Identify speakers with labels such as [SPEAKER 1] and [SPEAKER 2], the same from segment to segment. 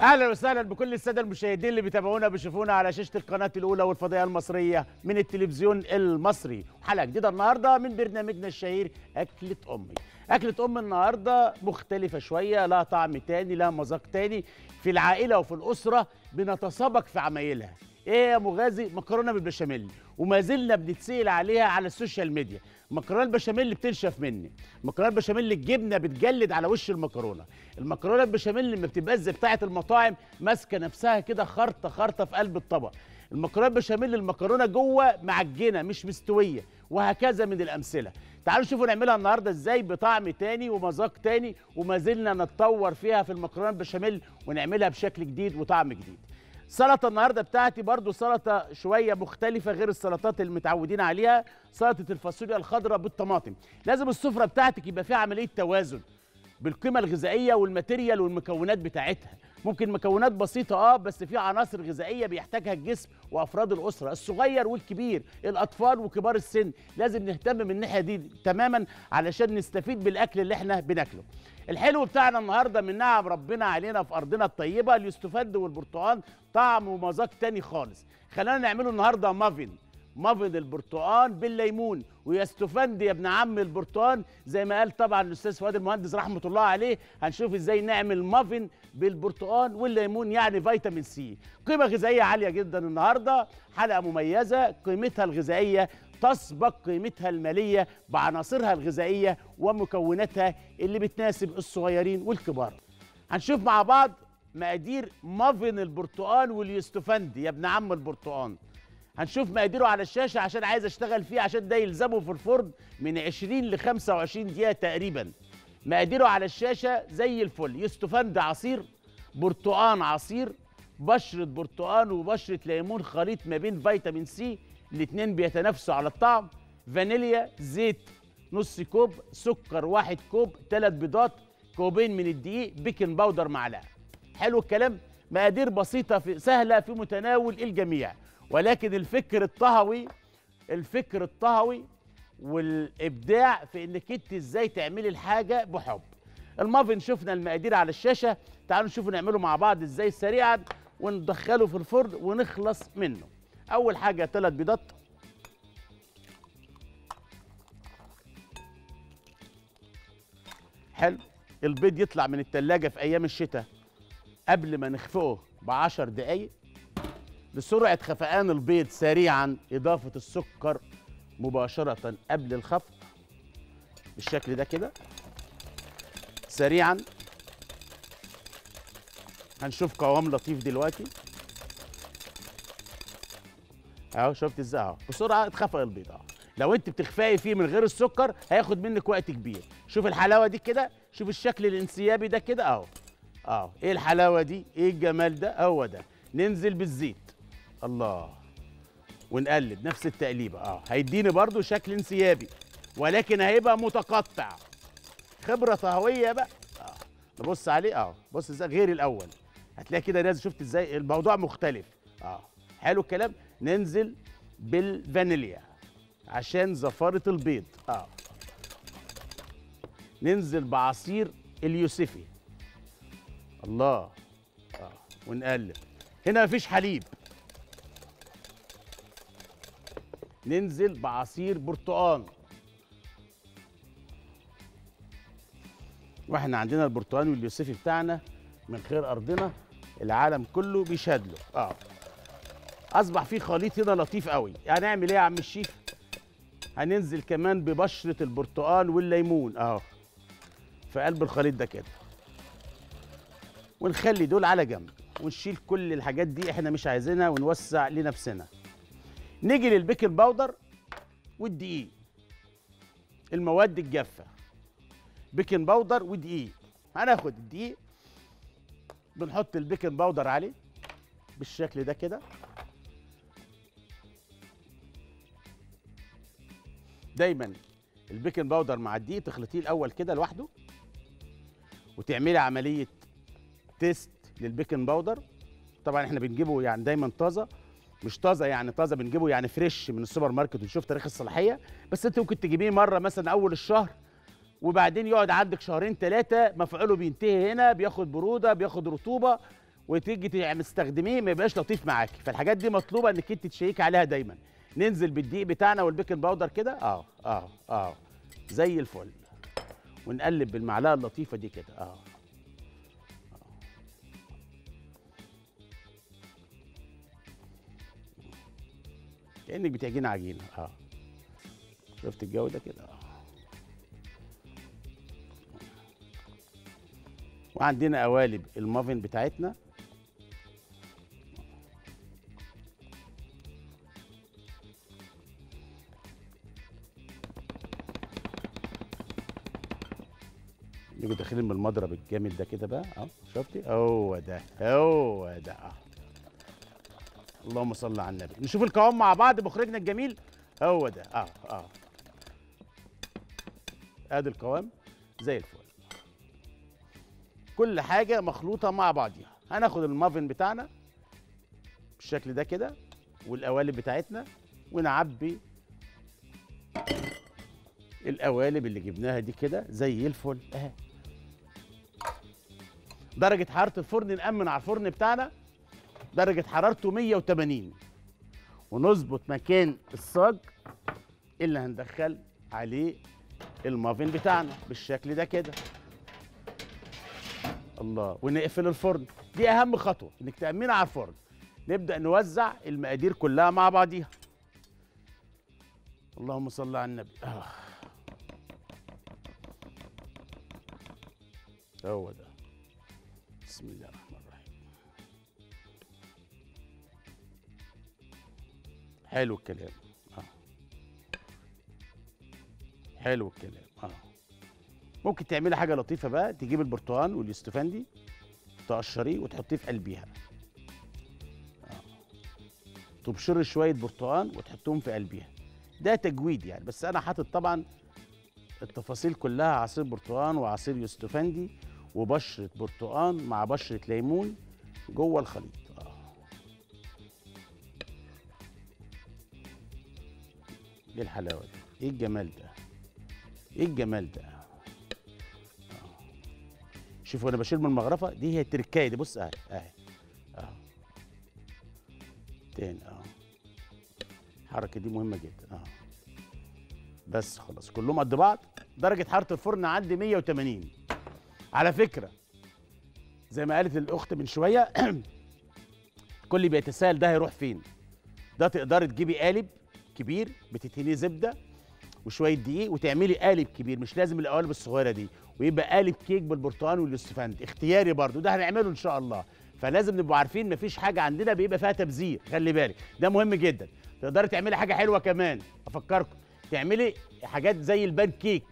[SPEAKER 1] أهلا وسهلا بكل السادة المشاهدين اللي بيتابعونا بيشوفونا على شاشة القناة الأولى والفضائية المصرية من التلفزيون المصري. حلقة جديدة النهارده من برنامجنا الشهير أكلة أمي. أكلة أم النهارده مختلفة شوية لها طعم تاني لها مذاق تاني. في العائلة وفي الأسرة بنتسابق في عمايلها. إيه يا مغازي؟ مكرونة بالبشاميل. وما زلنا بنتسأل عليها على ال social media. مكرونة البشاميل بتنشف مني. مكرونة البشاميل الجبنة بتجلد على وش المكرونة. المكرونة البشاميل لما بتبقى زي بتاعه المطاعم ماسكة نفسها كده خرطة خرطة في قلب الطبق. المكرونة البشاميل المكرونة جوه معجنة مش مستوية وهكذا من الأمثلة. تعالوا شوفوا نعملها النهارده إزاي بطعم تاني ومذاق تاني وما زلنا نتطور فيها في المكرونة البشاميل ونعملها بشكل جديد وطعم جديد. سلطة النهارده بتاعتي برضو سلطة شوية مختلفة غير السلطات اللي متعودين عليها سلطة الفاصوليا الخضراء بالطماطم. لازم السفرة بتاعتك يبقى فيها عملية توازن بالقيمة الغذائية والماتيريال والمكونات بتاعتها. ممكن مكونات بسيطة آه بس في عناصر غذائية بيحتاجها الجسم وأفراد الأسرة الصغير والكبير الأطفال وكبار السن. لازم نهتم من الناحية دي تماما علشان نستفيد بالأكل اللي إحنا بناكله. الحلو بتاعنا النهارده من نعم ربنا علينا في أرضنا الطيبة اليوستفند والبرتقال طعم ومذاق تاني خالص. خلينا نعمله النهارده مافن. مافن البرتقال بالليمون. ويستفند يا ابن عم البرتقال زي ما قال طبعا الأستاذ فؤاد المهندس رحمة الله عليه. هنشوف إزاي نعمل مافن بالبرتقال والليمون يعني فيتامين سي. قيمة غذائية عالية جدا النهارده. حلقة مميزة قيمتها الغذائية تسبق قيمتها المالية بعناصرها الغذائية ومكوناتها اللي بتناسب الصغيرين والكبار. هنشوف مع بعض مقادير مافن البرتقال واليوستفند يا ابن عم البرتقال. هنشوف مقاديره على الشاشة عشان عايز أشتغل فيه عشان ده يلزمه في الفرن من 20 ل 25 دقيقة تقريبا. مقاديره على الشاشة زي الفل. يوستفندي عصير برتقان عصير بشرة برتقان وبشرة ليمون خليط ما بين فيتامين C الاتنين بيتنافسوا على الطعم. فانيليا زيت نص كوب سكر واحد كوب ثلاث بيضات كوبين من الدقيق baking powder معلقة. حلو الكلام؟ مقادير بسيطة في سهلة في متناول الجميع. ولكن الفكر الطهوي الفكر الطهوي والإبداع في إنك أنت إزاي تعملي الحاجة بحب. المافن شفنا المقادير على الشاشة تعالوا نشوفوا نعمله مع بعض إزاي سريعا وندخله في الفرن ونخلص منه. أول حاجة ثلاث بيضات حلو. البيض يطلع من التلاجة في أيام الشتاء قبل ما نخفقه بعشر دقايق. لسرعة خفقان البيض سريعا إضافة السكر مباشرة قبل الخفق. بالشكل ده كده. سريعا. هنشوف قوام لطيف دلوقتي. أهو شفت إزاي؟ أهو بسرعة اتخفق البيض أهو. لو أنت بتخفقي فيه من غير السكر هياخد منك وقت كبير. شوف الحلاوة دي كده. شوف الشكل الانسيابي ده كده أهو. أهو إيه الحلاوة دي؟ إيه الجمال ده؟ هو ده. ننزل بالزيت. الله. ونقلب نفس التقليبة. آه. هيديني برضو شكل انسيابي ولكن هيبقى متقطع. خبرة طهويه بقى. آه. نبص عليه. آه. بص إزاي؟ غير الأول. هتلاقي كده نازل. شفت إزاي؟ الموضوع مختلف. آه. حلو الكلام. ننزل بالفانيليا عشان زفارة البيض. آه. ننزل بعصير اليوسفي. الله. آه. ونقلب. هنا مفيش حليب. ننزل بعصير برتقان وإحنا عندنا البرتقال واليوسفي بتاعنا من خير أرضنا العالم كله بيشهد له. آه. أصبح في خليط هنا لطيف قوي. هنعمل إيه يا عم الشيف هننزل كمان ببشرة البرتقال والليمون. اهو في قلب الخليط ده كده. ونخلي دول على جنب. ونشيل كل الحاجات دي إحنا مش عايزينها ونوسع لنفسنا. نيجي للبيكنج باودر والدقيق. المواد الجافة. baking powder ودقيق. هناخد الدقيق. بنحط ال baking powder عليه بالشكل ده كده. دايما ال baking powder مع الدقيق تخلطيه الأول كده لوحده. وتعملي عملية test لل baking powder. طبعا إحنا بنجيبه يعني دايما طازة. مش طازة يعني طازة بنجيبه يعني fresh من السوبر ماركت ونشوف تاريخ الصلاحية. بس انت ممكن تجيبيه مرة مثلا أول الشهر وبعدين يقعد عندك شهرين ثلاثة مفعوله بينتهي هنا بياخد برودة بياخد رطوبة وتيجي تستخدميه ما يبقاش لطيف معاكي. فالحاجات دي مطلوبة إنك انت تشيكي عليها دايما. ننزل بالدقيق بتاعنا وال baking powder كده. آه آه آه زي الفل. ونقلب بالمعلقة اللطيفة دي كده. آه. كأنك بتعجني عجينة. آه. شفت الجو ده كده. آه وعندنا قوالب المافن بتاعتنا. نيجي داخلين بالمضرب الجامد ده كده بقى. آه شفتي؟ هو ده هو ده. آه. اللهم صل على النبي. نشوف القوام مع بعض مخرجنا الجميل هو ده. آه آه. آدي القوام زي الفل. كل حاجة مخلوطة مع بعضيها. هناخد المافن بتاعنا بالشكل ده كده والقوالب بتاعتنا ونعبي القوالب اللي جبناها دي كده زي الفل. أهي. درجة حرارة الفرن نأمن على الفرن بتاعنا. درجة حرارته 180 ونظبط مكان الصاج اللي هندخل عليه المافن بتاعنا بالشكل ده كده. الله ونقفل الفرن. دي أهم خطوة إنك تامني على الفرن. نبدأ نوزع المقادير كلها مع بعضيها. اللهم صل على النبي. آه. هو ده. بسم الله حلو الكلام. آه. حلو الكلام. آه. ممكن تعملي حاجة لطيفة بقى تجيب البرتقال والاستفندي تقشريه وتحطيه في قلبيها. آه. تبشري شوية برتقال وتحطهم في قلبيها. ده تجويد يعني بس أنا حاطط طبعا التفاصيل كلها عصير برتقال وعصير يوستفندي وبشرة برتقال مع بشرة ليمون جوه الخليط. إيه الحلاوة دي؟ إيه الجمال ده؟ إيه الجمال ده؟ شوفوا أنا بشيل من المغرفة دي هي التركاية دي. بص أهي أهي آه تاني آه. الحركة دي مهمة جدا آه. بس خلاص كلهم قد بعض. درجة حرارة الفرن عندي 180 على فكرة زي ما قالت الأخت من شوية كل بيتساءل ده هيروح فين؟ ده تقدري تجيبي قالب كبير بتدهنيه زبدة وشوية دقيق وتعملي قالب كبير مش لازم القوالب الصغيرة دي ويبقى قالب كيك بالبرتقال والاستفند اختياري برضو ده هنعمله إن شاء الله. فلازم نبقوا عارفين مفيش حاجة عندنا بيبقى فيها تبذير خلي بالك. ده مهم جدا. تقدري تعملي حاجة حلوة كمان أفكركم. تعملي حاجات زي البان كيك.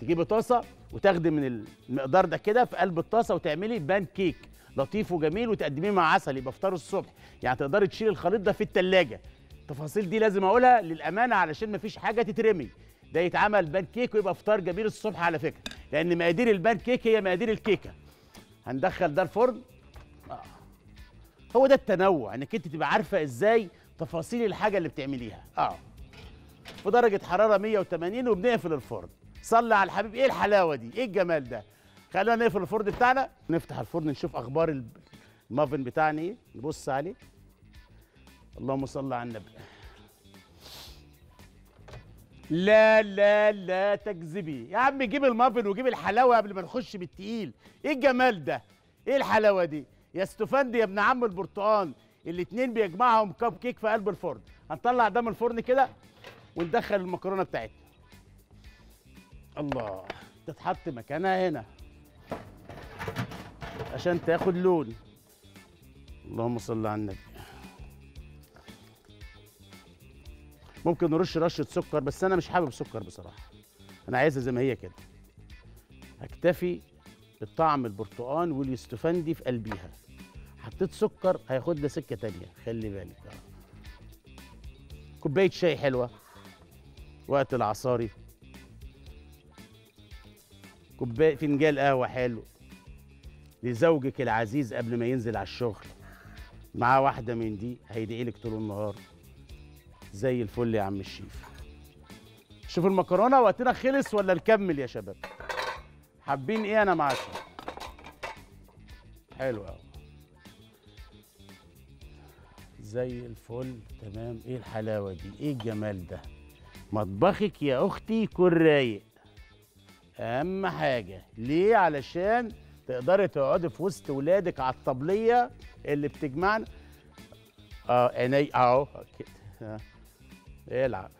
[SPEAKER 1] تجيبي طاسة وتاخدي من المقدار ده كده في قلب الطاسة وتعملي بان كيك. لطيف وجميل وتقدميه مع عسل يبقى فطار الصبح. يعني تقدري تشيلي الخليط ده في التلاجة. التفاصيل دي لازم أقولها للأمانة علشان مفيش حاجة تترمي. ده يتعمل بان كيك ويبقى فطار جميل الصبح على فكرة. لأن مقادير البان كيك هي مقادير الكيكة. هندخل ده الفرن. آه. هو ده التنوع إنك أنت تبقى عارفة إزاي تفاصيل الحاجة اللي بتعمليها. آه. في درجة حرارة 180 وبنقفل الفرن. صلي على الحبيب. إيه الحلاوة دي؟ إيه الجمال ده؟ خلينا نقفل الفرن بتاعنا. نفتح الفرن نشوف أخبار المافن بتاعنا إيه. نبص عليه. اللهم صل على النبي. لا لا لا تكذبي. يا عم جيب المافن وجيب الحلاوة قبل ما نخش بالتقيل. إيه الجمال ده؟ إيه الحلاوة دي؟ يا استفندي يا ابن عم البرتقال الاتنين بيجمعهم كاب كيك في قلب الفرن. هنطلع ده من الفرن كده وندخل المكرونة بتاعتنا. الله تتحط مكانها هنا. عشان تاخد لون. اللهم صل على النبي. ممكن نرش رشة سكر بس أنا مش حابب سكر بصراحة. أنا عايزها زي ما هي كده. هكتفي بالطعم البرتقال واليوستفندي في قلبيها. حطيت سكر هياخد لي سكة تانية. خلي بالك. آه. كوباية شاي حلوة. وقت العصاري. كوباية فنجان قهوة حلو. لزوجك العزيز قبل ما ينزل على الشغل. معاه واحدة من دي هيدعي لك طول النهار. زي الفل يا عم الشيف. شوف المكرونة وقتنا خلص ولا نكمل يا شباب؟ حابين إيه أنا معاكم؟ حلو قوي زي الفل تمام. إيه الحلاوة دي؟ إيه الجمال ده؟ مطبخك يا أختي يكون رايق. أهم حاجة ليه؟ علشان تقدري تقعدي في وسط ولادك على الطبلية اللي بتجمعنا. آه عيني اهو كده ها. العب